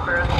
Opera.